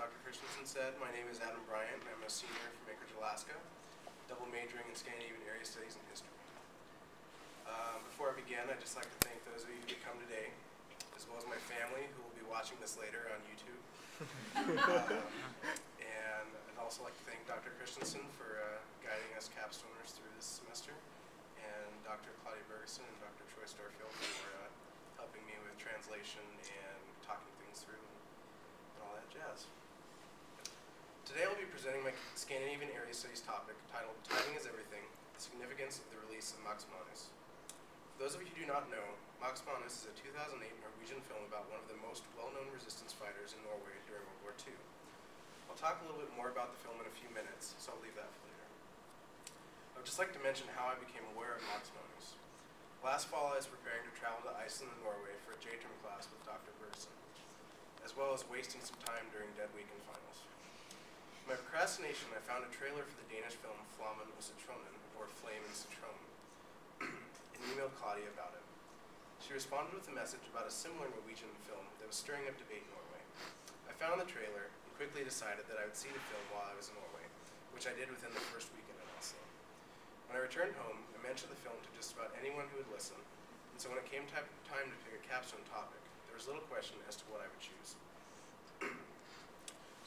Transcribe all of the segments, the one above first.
Dr. Christensen said, my name is Adam Bryant, and I'm a senior from Anchorage, Alaska, double majoring in Scandinavian Area Studies and History. Uh, before I begin, I'd just like to thank those of you who come today, as well as my family who will be watching this later on YouTube. um, and I'd also like to thank Dr. Christensen for uh, guiding us capstoners through this semester, and Dr. Claudia Berguson and Dr. Troy Storfjell for uh, helping me with translation and talking things through and all that jazz. Today I'll be presenting my Scandinavian Area Studies topic titled Timing is Everything, the Significance of the Release of Max Manus. For those of you who do not know, Max Manus is a 2008 Norwegian film about one of the most well-known resistance fighters in Norway during World War II. I'll talk a little bit more about the film in a few minutes, so I'll leave that for later. I would just like to mention how I became aware of Max Manus. Last fall I was preparing to travel to Iceland and Norway for a J-term class with Dr. Berguson, as well as wasting some time during Dead Week and finals my procrastination, I found a trailer for the Danish film Flammen og Citronen, or Flame and Citroen, and emailed Claudia about it. She responded with a message about a similar Norwegian film that was stirring up debate in Norway. I found the trailer and quickly decided that I would see the film while I was in Norway, which I did within the first weekend in Oslo. When I returned home, I mentioned the film to just about anyone who would listen, and so when it came time to pick a capstone topic, there was little question as to what I would choose.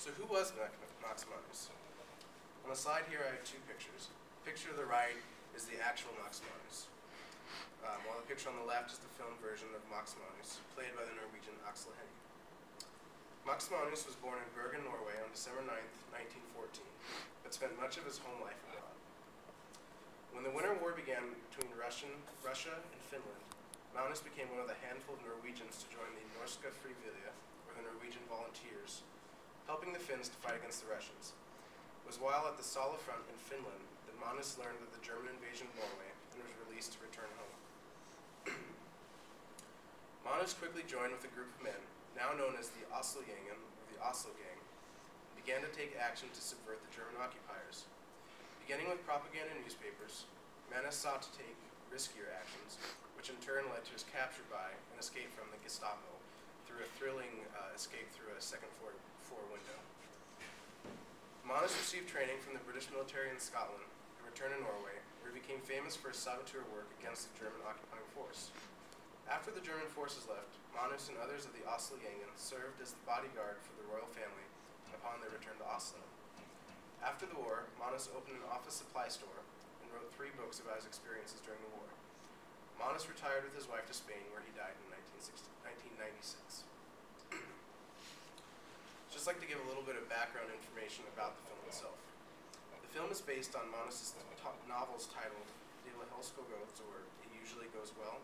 So who was Manus? On the slide here I have two pictures. The picture to the right is the actual Manus, um, while the picture on the left is the film version of Max played by the Norwegian Aksel Hennie. Max was born in Bergen, Norway on December 9, 1914, but spent much of his home life abroad. When the Winter War began between Russian, Russia and Finland, Manus became one of the handful of Norwegians to join the Norska Frivillige, or the Norwegian Volunteers, helping the Finns to fight against the Russians. It was while at the Salla front in Finland that Manus learned of the German invasion of Norway and was released to return home. Manus quickly joined with a group of men, now known as the Oslo or the Oslo Gang, and began to take action to subvert the German occupiers. Beginning with propaganda newspapers, Manus sought to take riskier actions, which in turn led to his capture by and escape from the Gestapo through a thrilling uh, escape through a second floor floor window. Manus received training from the British military in Scotland and returned to Norway, where he became famous for his saboteur work against the German occupying force. After the German forces left, Manus and others of the Oslo served as the bodyguard for the royal family upon their return to Oslo. After the war, Manus opened an office supply store and wrote three books about his experiences during the war. Manus retired with his wife to Spain, where he died in 1996 just like to give a little bit of background information about the film itself. The film is based on Manus' novels titled De la Helskogods, or It Usually Goes Well,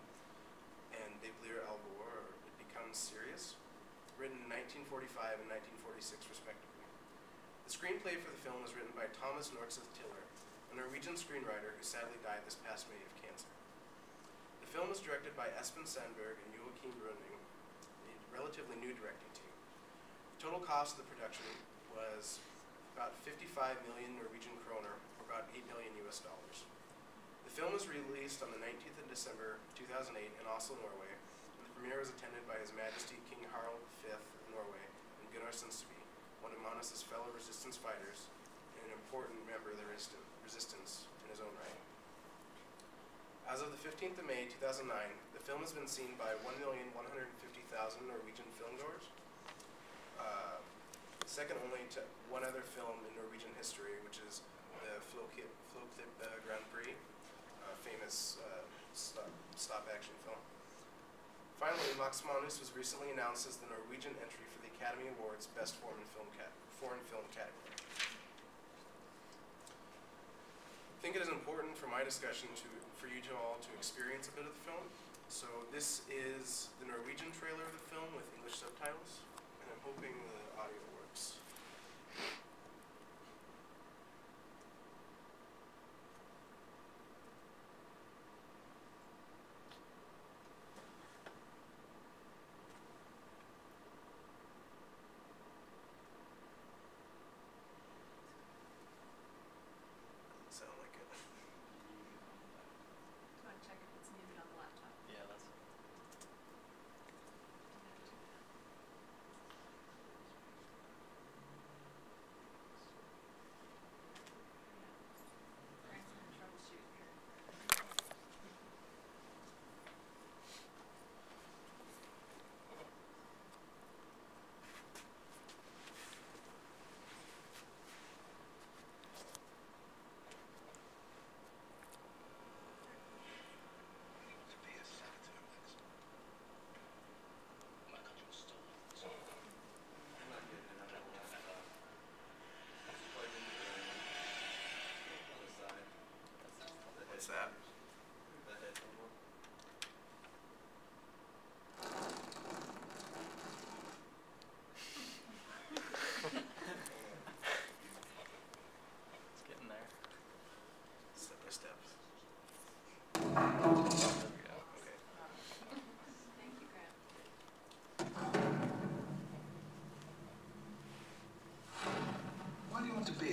and De Blir Alvor, or It Becomes Serious, written in 1945 and 1946 respectively. The screenplay for the film was written by Thomas Nordseth Tiller, a Norwegian screenwriter who sadly died this past May of cancer. The film was directed by Espen Sandberg and A relatively new directing team. The total cost of the production was about 55 million Norwegian kroner, or about 8 million US dollars. The film was released on the 19th of December 2008 in Oslo, Norway, and the premiere was attended by His Majesty King Harald V of Norway and Gunnar Sønsteby, one of Manus' fellow resistance fighters and an important member of the resistance in his own right. As of the 15th of May 2009, the film has been seen by 1,150,000 Norwegian filmgoers, uh, second only to one other film in Norwegian history, which is the Flåklypa uh, Grand Prix, a famous uh, stop, stop film. Finally, Max Manus was recently announced as the Norwegian entry for the Academy Awards Best Foreign Film, foreign film category. I think it is important for my discussion to, for you to all to experience a bit of the film. So this is the Norwegian trailer of the film with English subtitles and I'm hoping the audio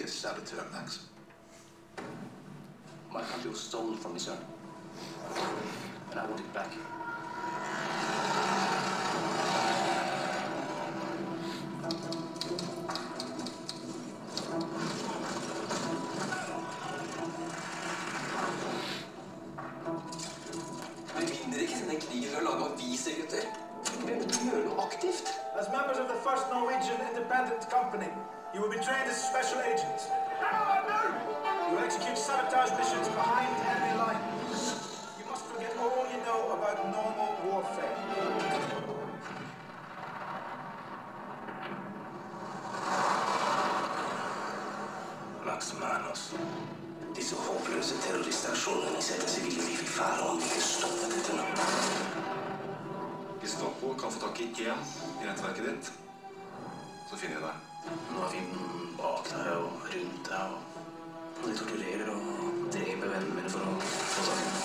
you want to be a saboteur, Max? My country was stolen from me, sir. And I want it back. Vi vinner ikke denne krigen ved å lage aviser, gutter. Vi må gjøre noe aktivt. As members of the first Norwegian independent company, you will be trained as special agents. You will execute sabotage missions behind enemy lines. You must forget all you know about normal warfare. Max Manus. Disse håpløse terroristasjonene setter sivile i fare om vi ikke stopper dette nå. Gestapo kan få tak i én i nettverket ditt. Så finner de deg. Nå er vi bak deg og rundt deg, og de torturerer og dreper vennene mine for å få tak i meg.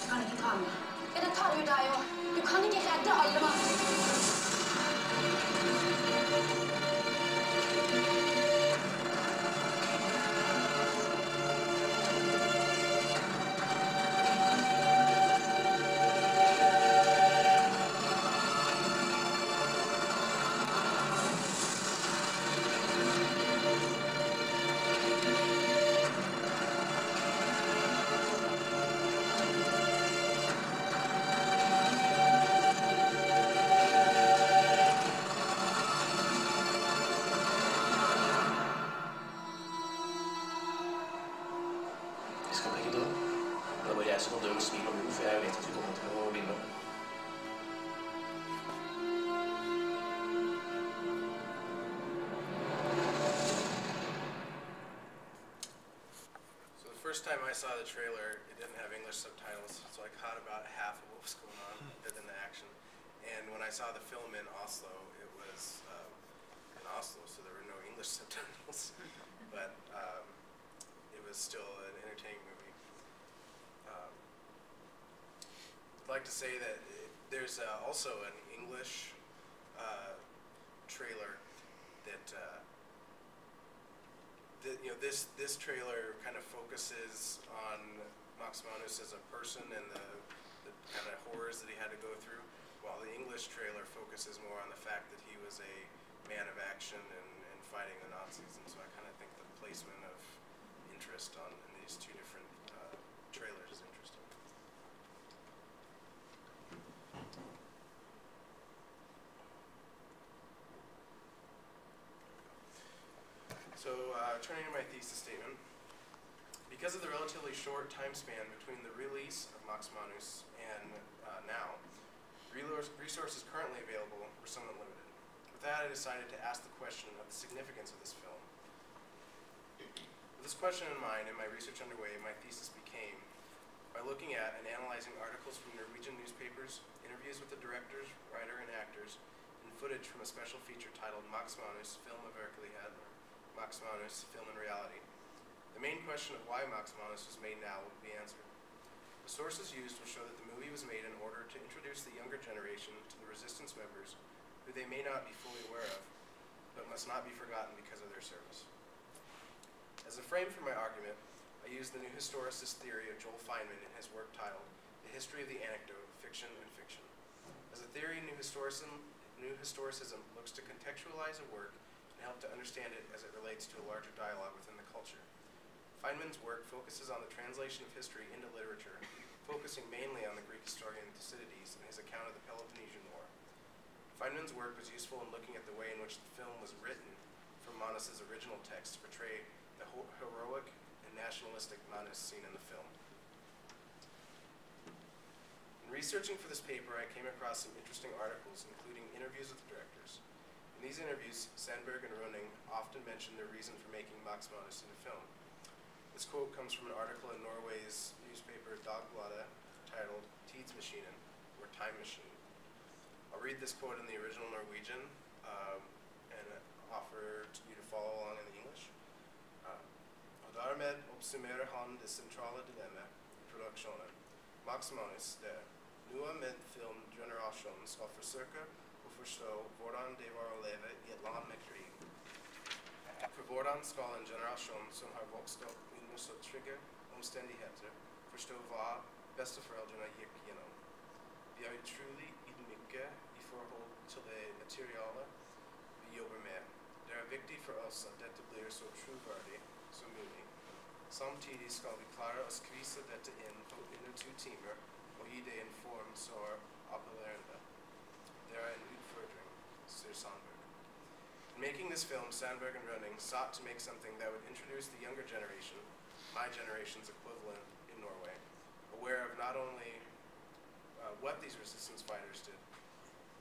Du kan ikke ta med. Ja, det tar jo deg òg. Du kan ikke redde alle, Max. First time I saw the trailer, it didn't have English subtitles, so I caught about half of what was going on other than the action. And when I saw the film in Oslo, it was um, in Oslo, so there were no English subtitles. but um, it was still an entertaining movie. Um, I'd like to say that it, there's uh, also an English uh, trailer that. Uh, the, you know this this trailer kind of focuses on Max Manus as a person and the, the kind of horrors that he had to go through, while the English trailer focuses more on the fact that he was a man of action and, and fighting the Nazis. And so I kind of think the placement of interest on in these two different uh, trailers is interesting. So, uh, turning to my thesis statement, because of the relatively short time span between the release of Max Manus and uh, now, resources currently available were somewhat limited. With that, I decided to ask the question of the significance of this film. With this question in mind and my research underway, my thesis became by looking at and analyzing articles from Norwegian newspapers, interviews with the directors, writer, and actors, and footage from a special feature titled Max Manus, Film of Virkeligheten, or Max Manus, Film and Reality. The main question of why Max Manus was made now will be answered. The sources used will show that the movie was made in order to introduce the younger generation to the resistance members who they may not be fully aware of, but must not be forgotten because of their service. As a frame for my argument, I used the new historicist theory of Joel Fineman in his work titled The History of the Anecdote, Fiction and Fiction. As a theory, new historicism, new historicism looks to contextualize a work and help to understand it as it relates to a larger dialogue within the culture. Fineman's work focuses on the translation of history into literature, focusing mainly on the Greek historian Thucydides and his account of the Peloponnesian War. Fineman's work was useful in looking at the way in which the film was written from Manus's original text to portray the ho- heroic and nationalistic Manus seen in the film. In researching for this paper, I came across some interesting articles, including interviews with the directors. In these interviews, Sandberg and Rønning often mention their reason for making Max Manus into film. This quote comes from an article in Norway's newspaper Dagbladet titled Tidsmaskinen, or Time Machine. I'll read this quote in the original Norwegian um, and offer to you to follow along in the English. Uh, og dermed han det sentrale dilemmaet i produksjonen. Max Manus, det noe med filmgenerasjonen skal forsøke å forstå hvordan det var å leve i et land med krig. For hvordan skal en generasjon som har vokst opp under så trygge omstendigheter, forstå hva besteforeldrene gikk gjennom? Vi er utrolig ydmyke i forhold til det materialet vi jobber med. Det er viktig for oss at dette blir så det en form sier Sandberg. In making this film, Sandberg and Rønning sought to make something that would introduce the younger generation, my generation's equivalent in Norway, aware of not only uh, what these resistance fighters did,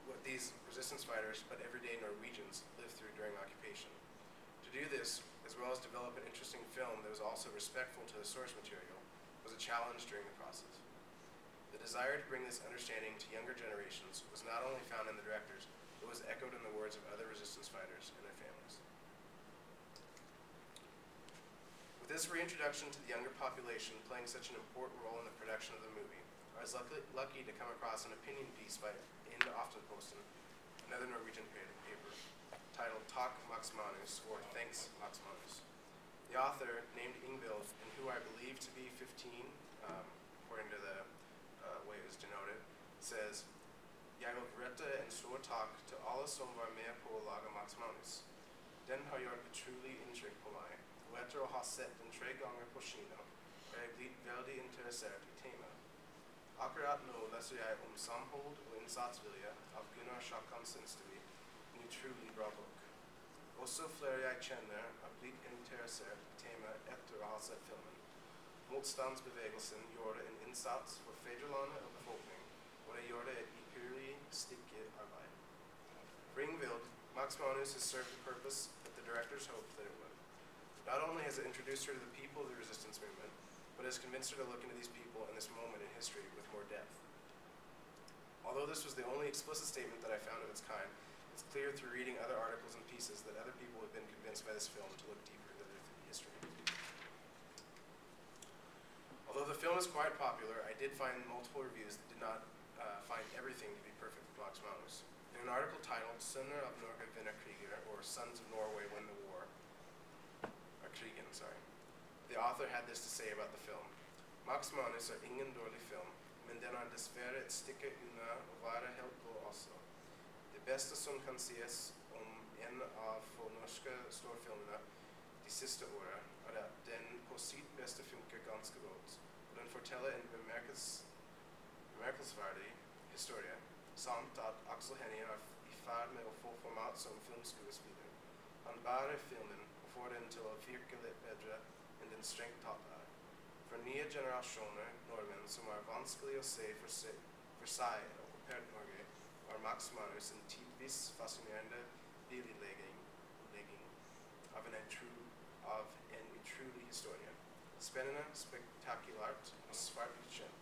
what these resistance fighters, but everyday Norwegians lived through during occupation. To do this, as well as develop an interesting film that was also respectful to the source material, was a challenge during the process. The desire to bring this understanding to younger generations was not only found in the directors, but was echoed in the words of other resistance fighters and their families. With this reintroduction to the younger population playing such an important role in the production of the movie, I was lucky, lucky to come across an opinion piece by In Aftenposten, another Norwegian pa- paper, titled Takk Max Manus, or Thanks Max Manus. The author, named Ingvild, and who I believe to be 15, um, according to the uh, way it was denoted, says, Jeg vil rette en stor takk til alle som var med på å lage Max Manus. Den har gjort utrolig inntrykk på meg, og etter å ha sett den tre ganger på kino, er jeg blitt veldig interessert i temaet. Akkurat nå leser jeg om samhold og innsatsvilje av Gunnar Kjakan Sønsteby, en utrolig bra bok. Også flere jeg kjenner har blitt interessert i temaet etter å ha sett filmen. Motstandsbevegelsen gjorde en innsats for fedrelandet og befolkning, og de gjorde et ypperlig stykke. For Ingvild, Max Manus has served the purpose that the directors hoped that it would. Not only has it introduced her to the people of the resistance movement, but has convinced her to look into these people and this moment in history with more depth. Although this was the only explicit statement that I found of its kind, it's clear through reading other articles and pieces that other people have been convinced by this film to look deeper into their history. Although the film is quite popular, I did find multiple reviews that did not uh, find everything to be perfect with Max Manus. In an article titled Sønner av Norge vinner kriger, or Sons of Norway win the war, or krigen, sorry, the author had this to say about the film. Max Manus er ingen dårlig film, men den er dessverre et stykke unna å være helt blå også. Det beste som kan sies om en av få norske storfilmene de siste årene, er at den på sitt beste funker ganske godt, og den forteller en bemerkels, bemerkelsesverdig samt at Aksel Hennie er i ferd med å få format som filmskuespiller. Han bærer filmen og får den til å virke litt bedre enn den strengt tatt er. For nye generasjoner nordmenn som er vanskelig å se for seg, for seg i okkupert Norge, var Max Manus en tidvis fascinerende billedlegging legging av en, utru, av en utrolig historie. Spennende, spektakulært og svært ukjent.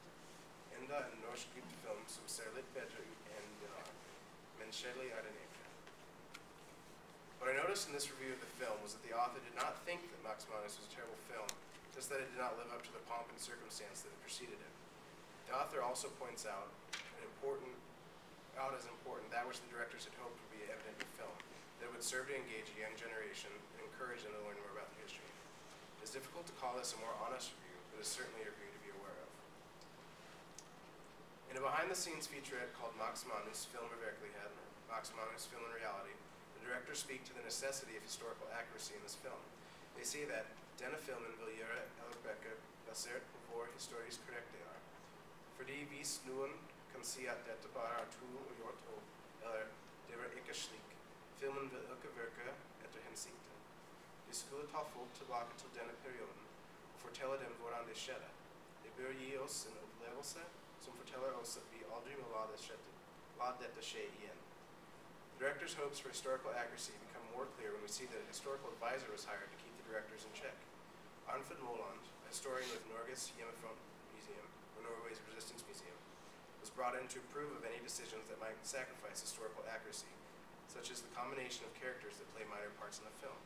Enda en norsk guttefilm som ser litt bedre uh, ut enn den. What I noticed in this review of the film was that the author did not think that Max was a terrible film, just that it did not live up to the pomp and circumstance that had preceded it. The author also points out an important, out as important that which the directors had hoped would be evident in the film, that would serve to engage a young generation and encourage them to learn more about the history. It is difficult to call this a more honest review, but it is certainly a review to be aware of. In a behind-the-scenes featurette called Max Manus Film of Virkeligheten, Max Manus Film in Reality, the directors speak to the necessity of historical accuracy in this film. They say that denne filmen vil gjøre alle bøker basert på hvor historisk korrekt de er. Fordi hvis noen kan si at dette bare er tull og gjort opp, eller det var ikke slik, filmen vil ikke virke etter hensikten. De skulle ta folk tilbake til denne perioden og fortelle dem hvordan det skjedde. Det bør gi oss en opplevelse som oss vi. The director's hopes for historical accuracy become more clear when we see that a historical advisor was hired to keep the directors in check. Arnfinn Moland, a historian with Norges Hjemmefront Museum, or Norway's Resistance Museum, was brought in to approve of any decisions that might sacrifice historical accuracy, such as the combination of characters that play minor parts in the film.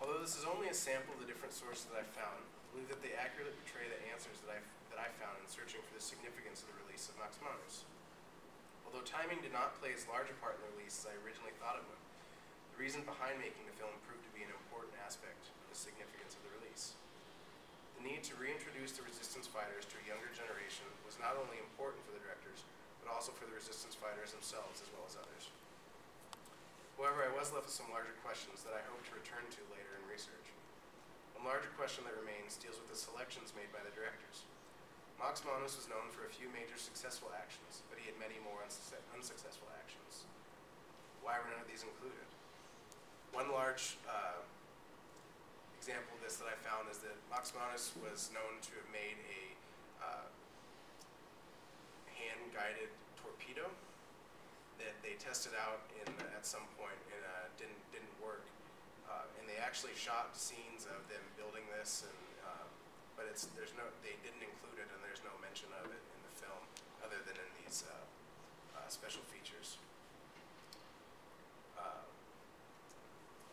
Although this is only a sample of the different sources that I found, believe that they accurately portray the answers that I, that I found in searching for the significance of the release of Max Manus. Although timing did not play as large a part in the release as I originally thought it would, the reason behind making the film proved to be an important aspect of the significance of the release. The need to reintroduce the resistance fighters to a younger generation was not only important for the directors, but also for the resistance fighters themselves as well as others. However, I was left with some larger questions that I hope to return to later in research. One larger question that remains deals with the selections made by the directors. Max Manus was known for a few major successful actions, but he had many more unsuccess- unsuccessful actions. Why were none of these included? One large uh, example of this that I found is that Max Manus was known to have made a uh, hand-guided torpedo that they tested out in at some point and uh, didn't didn't work. Uh, and they actually shot scenes of them building this, and uh, but it's there's no they didn't include it, and there's no mention of it in the film other than in these uh, uh, special features. Uh,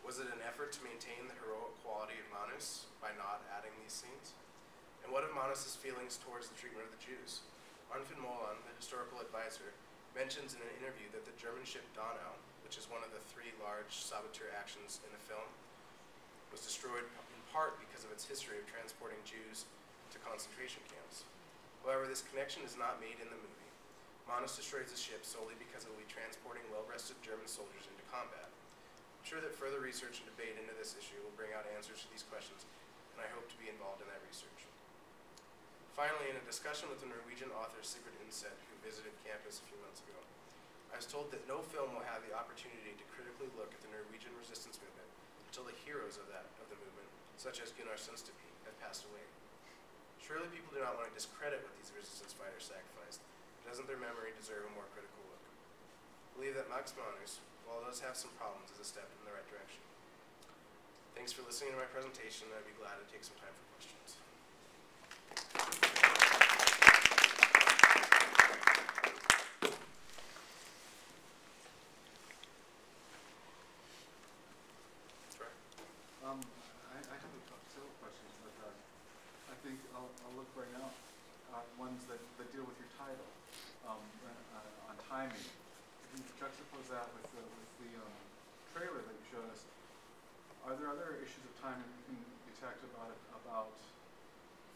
was it an effort to maintain the heroic quality of Manus by not adding these scenes? And what of Manus's feelings towards the treatment of the Jews? Arnfinn Moland, the historical advisor, mentions in an interview that the German ship Donau, which is one of the three large saboteur actions in the film, was destroyed in part because of its history of transporting Jews to concentration camps. However, this connection is not made in the movie. Manus destroys the ship solely because it will be transporting well-rested German soldiers into combat. I'm sure that further research and debate into this issue will bring out answers to these questions, and I hope to be involved in that research. Finally, in a discussion with the Norwegian author Sigrid Undset, who visited campus a few months ago, I was told that no film will have the opportunity to critically look at the Norwegian resistance movement until the heroes of that of the movement, such as Gunnar Sønsteby, have passed away. Surely people do not want to discredit what these resistance fighters sacrificed, doesn't their memory deserve a more critical look? I believe that Max Manus, while does have some problems, is a step in the right direction. Thanks for listening to my presentation, I'd be glad to take some time for questions. Sure. Um, I, I have a couple, several questions, but, uh, I think I'll, I'll look right now, uh, ones that, that deal with your title, um, uh, on timing. If you juxtapose that with the, with the, um, trailer that you showed us, are there other issues of timing you can, talked about it, about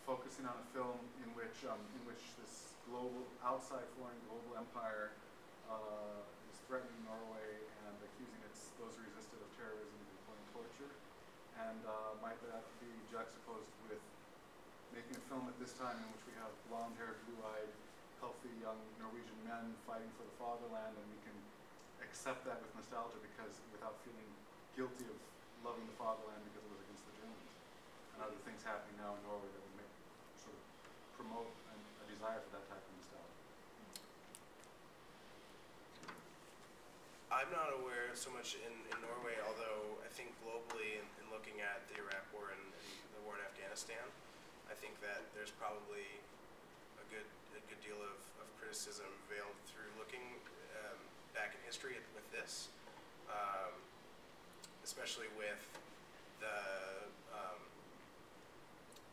focusing on a film in which, um, in which this global, outside foreign global empire, uh, is threatening Norway and accusing its, those who resisted of terrorism and employing torture? And uh, might that be juxtaposed with making a film at this time in which we have blonde-haired, blue-eyed, healthy young Norwegian men fighting for the fatherland, and we can accept that with nostalgia because without feeling guilty of loving the fatherland because it was against the Germans, and other things happening now in Norway that would make sort of promote a, desire for that type of nostalgia. I'm not aware so much in, in Norway, although I think globally, in, in looking at the Iraq War and, and the war in Afghanistan, I think that there's probably a good a good deal of, of criticism veiled through looking um, back in history at, with this, um, especially with the um,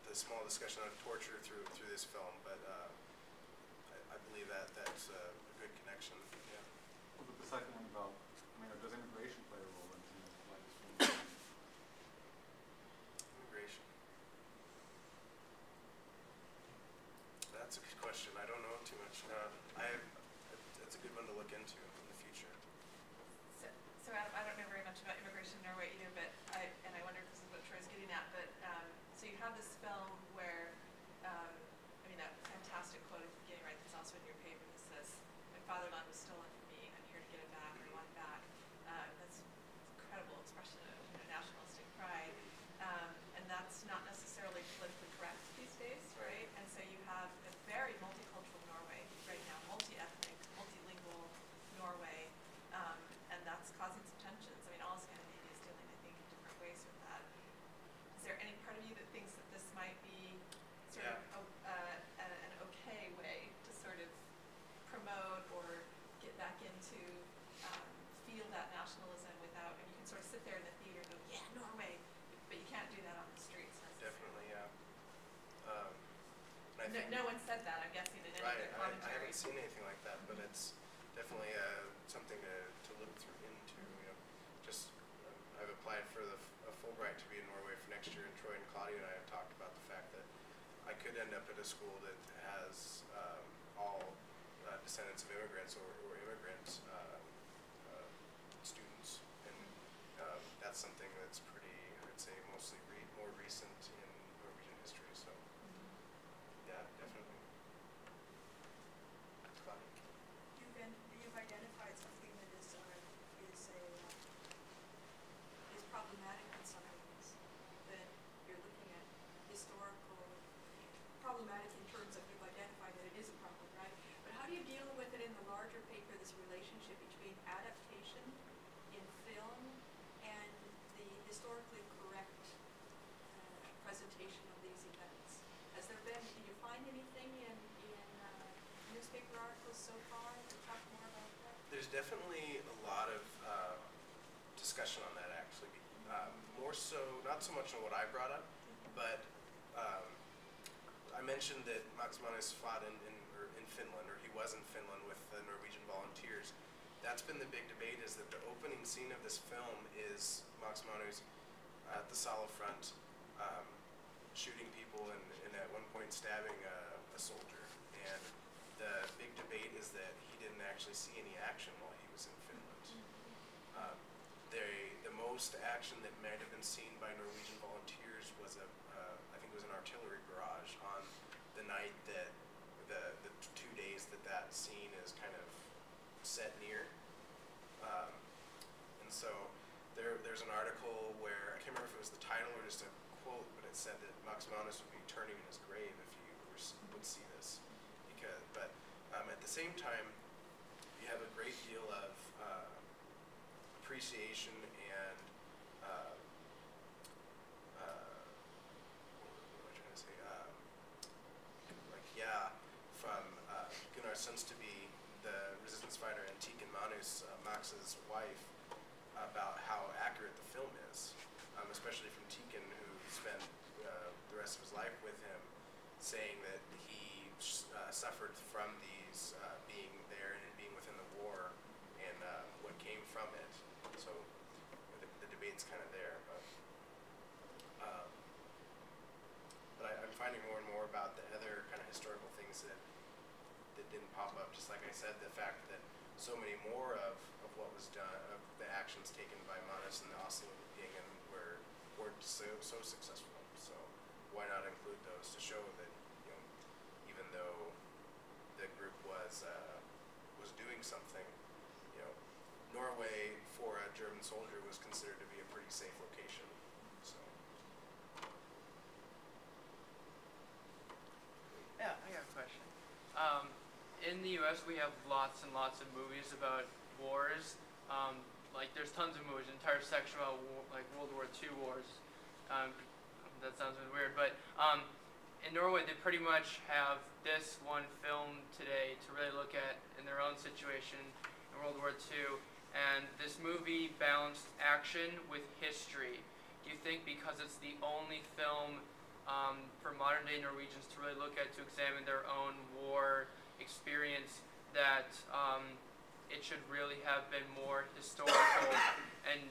the small discussion on torture through through this film. But uh, I, I believe that that's a, a good connection. Yeah. Well, the second one about, I mean, does immigration expression of you know, nationalistic pride. Um, and that's not necessarily politically correct these days, right? And so you have a very multicultural Norway right now, multi-ethnic, multilingual Norway, um, and that's causing some tensions. I mean, all Scandinavia is dealing, I think, in different ways with that. Is there any part of you that thinks that this might be sort yeah. of a, uh, a, an okay way to sort of promote or get back into um, feel that nationalism? Sit there in the theater and go, yeah, Norway, but you can't do that on the streets. Definitely, yeah. Um, I No, think, no one said that, I'm guessing, in any of right, their I, I haven't seen anything like that, but it's definitely uh, something to, to look through into. You know, just um, I've applied for the a Fulbright to be in Norway for next year, and Troy and Claudia and I have talked about the fact that I could end up at a school that has um, all uh, descendants of immigrants or, or immigrant uh, uh, students, and um, that's something that's pretty, I'd say, mostly re- more recent in Norwegian history. So, yeah, definitely. Claudia? You've, been, you've identified something that is, uh, is a, uh, is problematic in some ways. That you're looking at historical, problematic in terms of you've identified that it is a problem, right? But how do you deal with it in the larger paper, this relationship between adaptation in film and the historically correct uh, presentation of these events? Has there been, can you find anything in, in uh, newspaper articles so far to talk more about that? There's definitely a lot of uh, discussion on that, actually. Um, more so, not so much on what I brought up, but um, I mentioned that Max Manus fought in, in, or in Finland, or he was in Finland with the Norwegian volunteers. That's been the big debate, is that the opening scene of this film is Max Manus at the Salla front um, shooting people and, and at one point stabbing a, a soldier. And the big debate is that he didn't actually see any action while he was in Finland. Um, they, the most action that might have been seen by Norwegian volunteers was a, uh, I think it was an artillery barrage on the night that the, the two days that that scene is kind of set near. Um, and so there, there's an article where I can't remember if it was the title or just a quote, but it said that Max would be turning in his grave if he were, would see this. Because, but um, at the same time, you have a great deal of uh, appreciation and uh, uh, what am I trying to say? Um, like yeah, from uh, Gunnar Sønsteby, the resistance fighter, and Tikken Manus, uh, Max's wife, about how accurate the film is, um, especially from Tikken, who spent uh, the rest of his life with him, saying that he uh, suffered from these uh, being there and being within the war and uh, what came from it. So the, the debate's kind of there, but. Um, but I, I'm finding more and more about the other kind of historical things that that didn't pop up. Just like I said, the fact that so many more of, of what was done, of the actions taken by Manus and the Oslo Ingen were were so so successful. So why not include those to show that you know even though the group was uh, was doing something, you know, Norway for a German soldier was considered to be a pretty safe location. So. Yeah, I got a question. Um, in the U.S., we have lots and lots of movies about wars. Um, like, there's tons of movies, entire section about war, like World War II wars. Um, that sounds weird, but um, in Norway, they pretty much have this one film today to really look at in their own situation in World War II. And this movie balanced action with history. Do you think because it's the only film um, for modern day Norwegians to really look at to examine their own war experience that um, it should really have been more historical? and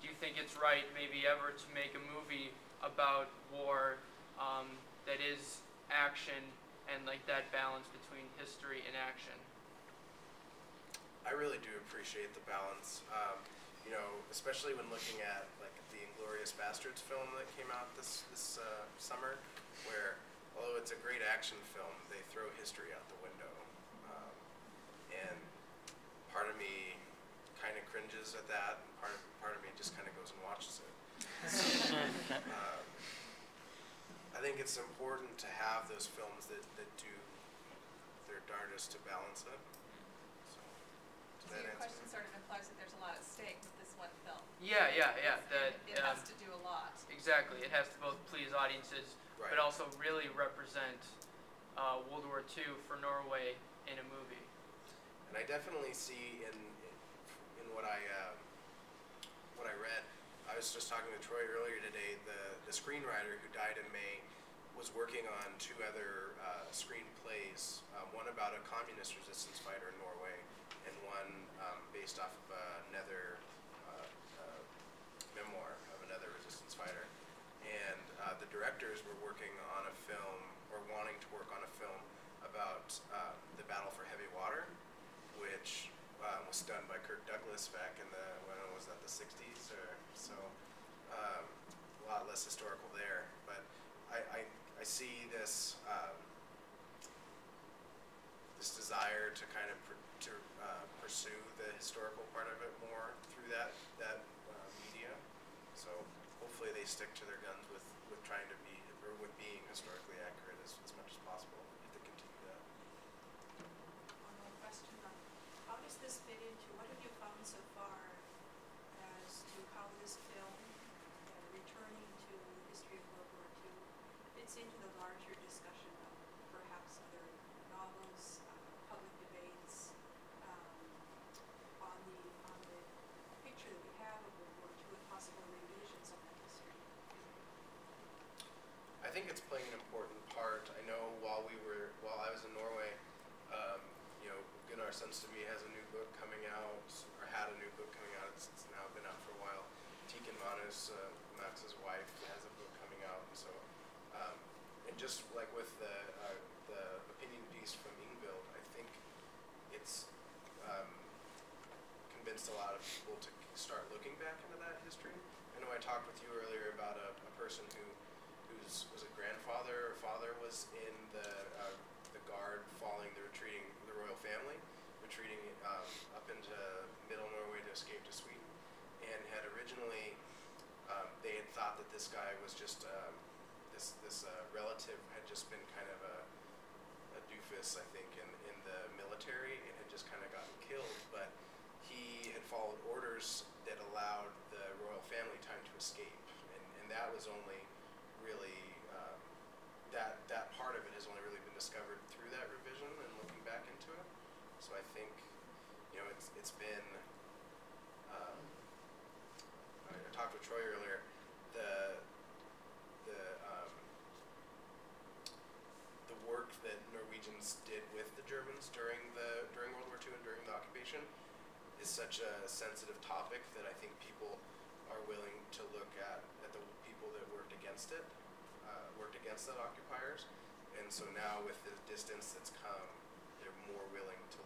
do you think it's right, maybe ever, to make a movie about war um, that is action and like that balance between history and action? I really do appreciate the balance. Um, you know, especially when looking at like the Inglourious Basterds film that came out this this uh, summer, where although it's a great action film, they throw history out the window, um, and part of me kind of cringes at that, and part of part of me just kind of goes and watches it. um, I think it's important to have those films that, that do their darndest to balance it. So, So that your answer? question sort of implies that there's a lot at stake with this one film. Yeah, yeah, yeah. That It it um, has to do a lot. exactly. It has to both please audiences, Right. but also really represent uh, World War II for Norway in a movie. And I definitely see in in, what I uh, what I read. I was just talking with Troy earlier today. The the screenwriter who died in May was working on two other uh, screenplays. Um, one about a communist resistance fighter in Norway, and one um, based off of another uh, uh, memoir of another resistance fighter. And uh, the directors were working on a film, or wanting to work on a film about the battle for was done by Kirk Douglas back in the when was that the 60s or so. Um, a lot less historical there, but I, I, I see this um, this desire to kind of pr- to uh, pursue the historical part of it more through that that uh, media. So hopefully they stick to their guns with, with trying to be or with being historically accurate as, as much as possible if they continue that. One more question. uh, How does this fit into, what have you found so far as to how this film, uh, returning to the history of World War II, fits into the larger discussion of perhaps other novels, uh, public debates, um, on the, on the picture that we have of World War II and possible revisions of that history? I think it's playing an important part. I know while we were while I was in Norway, um, you know, Gunnar Sønsteby has a new book coming out, or had a new book coming out. It's, it's now been out for a while. Tikken Manus, uh, Max's wife, has a book coming out. And so, um, and just like with the uh, the opinion piece from Ingvild, I think it's um, convinced a lot of people to start looking back into that history. I know I talked with you earlier about a, a person who whose was a grandfather or father was in the uh, the guard following the retreating the royal family, retreating um, up into middle Norway to escape to Sweden, and had originally um, they had thought that this guy was just um, this this uh, relative had just been kind of a, a doofus, I think, in in the military and had just kind of gotten killed, but he had followed orders that allowed the royal family time to escape, and, and that was only really um, that that part of it has only really been discovered through that revision and looking back into it. So I think you know it's it's been. Um, I, I talked with Troy earlier. The the um, the work that Norwegians did with the Germans during the during World War II and during the occupation is such a sensitive topic that I think people are willing to look at at the people that worked against it, uh, worked against the occupiers, and so now with the distance that's come, they're more willing to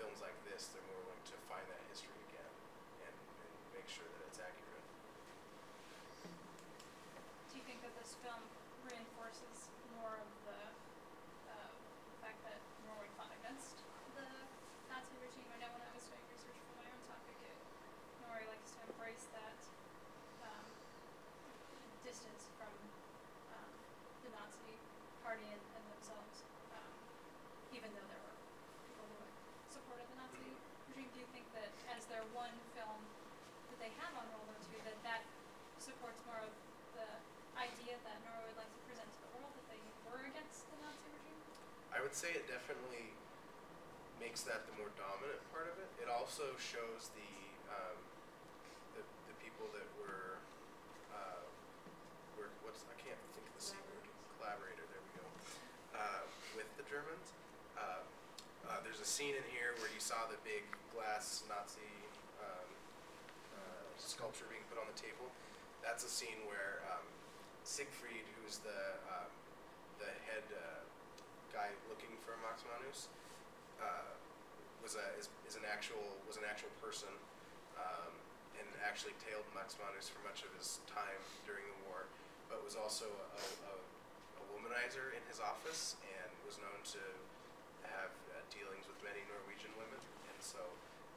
films like this, they're more willing to find that history again and, and make sure that it's accurate. Do you think that this film reinforces more of the uh, fact that Norway fought against the Nazi regime? I know when I was doing research for my own topic, it, Norway likes to embrace that um, distance from um, the Nazi party and, and themselves, um, even though there were people who had supported the Nazi regime. Do you think that as their one film that they have on World War II, that that supports more of the idea that Norway would like to present to the world that they were against the Nazi regime? I would say it definitely makes that the more dominant part of it. It also shows the um, the, the people that were uh, were what's I can't think of the C word collaborator. There we go uh, with the Germans. Uh, uh, there's a scene in here where you saw the big glass Nazi um, uh, sculpture being put on the table. That's a scene where um, Siegfried, who's the um, the head uh, guy looking for Max Manus, uh, was a is, is an actual was an actual person, um, and actually tailed Max Manus for much of his time during the war, but was also a, a, a womanizer in his office and was known to have uh, dealings with many Norwegian women, and so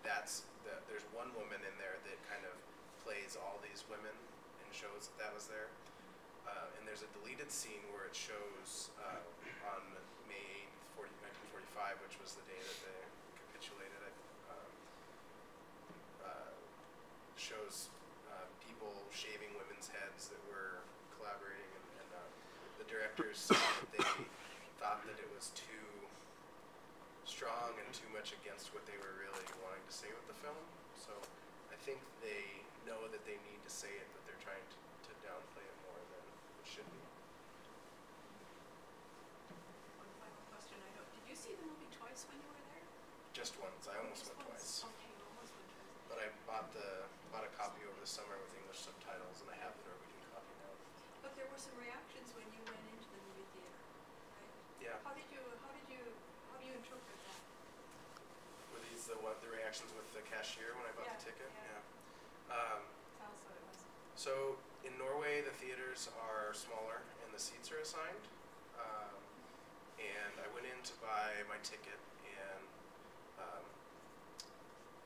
that's the, there's one woman in there that kind of plays all these women shows that that was there. Uh, and there's a deleted scene where it shows uh, on May 8th, 40, 1945, which was the day that they capitulated. It, um, uh, shows uh, people shaving women's heads that were collaborating, and, and uh, the directors said that they thought that it was too strong and too much against what they were really wanting to say with the film. So I think they know that they need to say it, but they're trying to, to downplay it more than it should be. One final question, I did you see the movie twice when you were there? Just once. I almost Just went once? twice. Okay, almost went twice. But I bought the bought a copy over the summer with English subtitles, and I have the Norwegian copy now. But there were some reactions when you went into the movie theater, right? Yeah. How did you, how did you, how do you interpret that? Were these the what the reactions with the cashier when I bought Yeah, the ticket? yeah. yeah. Um, Tell us what it was. so in Norway, the theaters are smaller and the seats are assigned. Um, and I went in to buy my ticket, and um,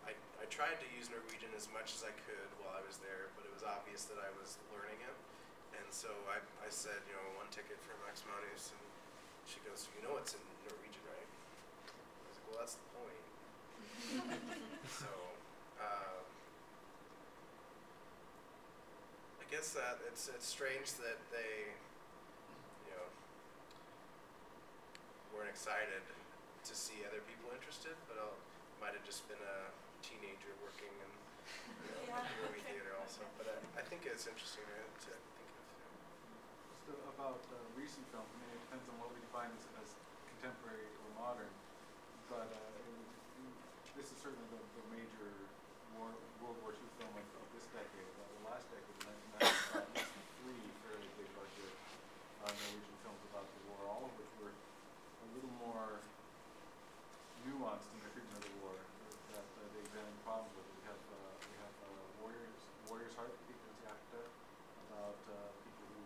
I I tried to use Norwegian as much as I could while I was there, but it was obvious that I was learning it. And so I, I said, you know, one ticket for Max Manus, and she goes, you know it's in Norwegian, right? I was like, well, that's the point. so, um, I guess that it's it's strange that they, you know, weren't excited to see other people interested, but it might have just been a teenager working in you know, Yeah. movie theater also. But I, I think it's interesting to, to think of. Just a- about uh, recent film, I mean, it depends on what we define as, as contemporary or modern, but uh, it this is certainly the, the major war, World War II film of, of this decade. Uh, the last decade, the 1990s, at least three fairly big budget uh, Norwegian films about the war, all of which were a little more nuanced in their treatment of the war that uh, they examined problems with. We have uh, we have uh, Warriors Warriors Heart, People's Yakta, about uh, people who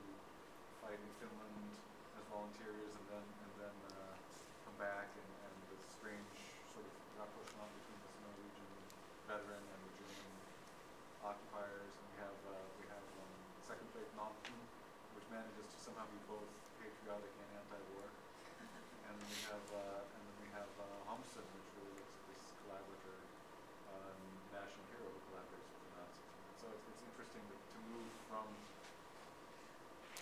fight in Finland as volunteers and then and then uh, come back and, and the strange sort of rapprochement between this Norwegian veteran and the German occupiers. And we have uh, we have um, Secondløitnanten, which manages to somehow be both patriotic and anti-war. And then we have uh, and then we have uh, Hamsun, which really looks at this collaborator, um, national hero who collaborates with the Nazis. And so it's, it's interesting to, to move from,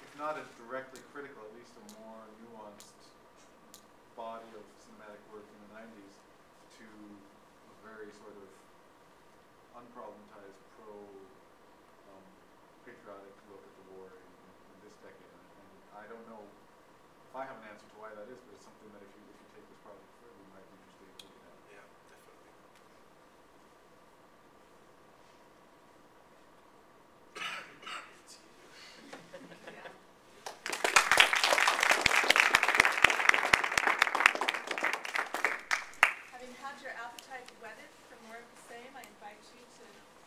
if not a directly critical, at least a more nuanced body of cinematic work in the 90s to a very sort of unproblematized pro um, patriotic look at the war in, in, this decade. And, and I don't know if I have an answer to why that is, but it's something that if you